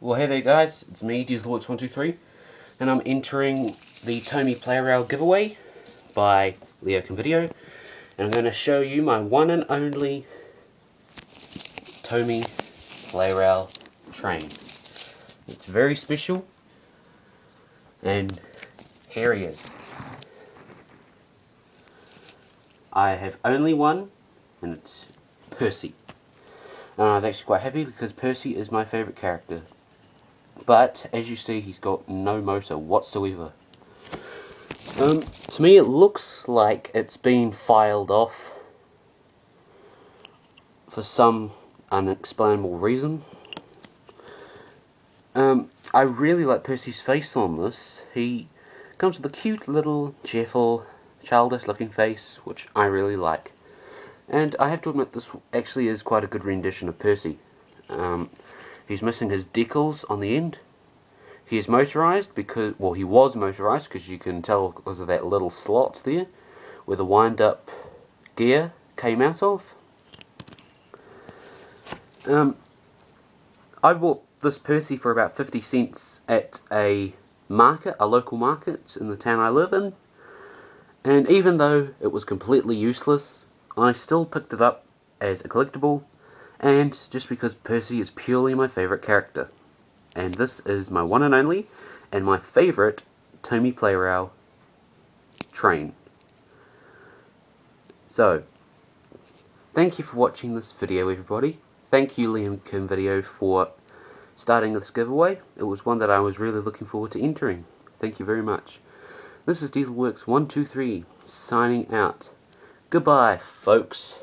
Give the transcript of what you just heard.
Well, hey there guys, it's me, Dieselworks123, and I'm entering the Tomy Plarail giveaway by Leo Video, and I'm going to show you my one and only Tomy Plarail train. It's very special, and here he is. I have only one, and it's Percy. And I was actually quite happy because Percy is my favourite character. But, as you see, he's got no motor whatsoever. Um, to me it looks like it's been filed off for some unexplainable reason. Um, I really like Percy's face on this. He comes with a cute little, cheerful, childish looking face, which I really like. And I have to admit, this actually is quite a good rendition of Percy. Um, he's missing his decals on the end. He is motorized because, well, he was motorized because you can tell because of that little slot there where the wind-up gear came out of. Um, I bought this Percy for about 50 cents at a market, a local market in the town I live in. And even though it was completely useless, I still picked it up as a collectible, and just because Percy is purely my favourite character. And this is my one and only, and my favourite Tomy Plarail train. So, thank you for watching this video everybody. Thank you Leo Kim Video for starting this giveaway. It was one that I was really looking forward to entering. Thank you very much. This is Dieselworks123 signing out. Goodbye, folks.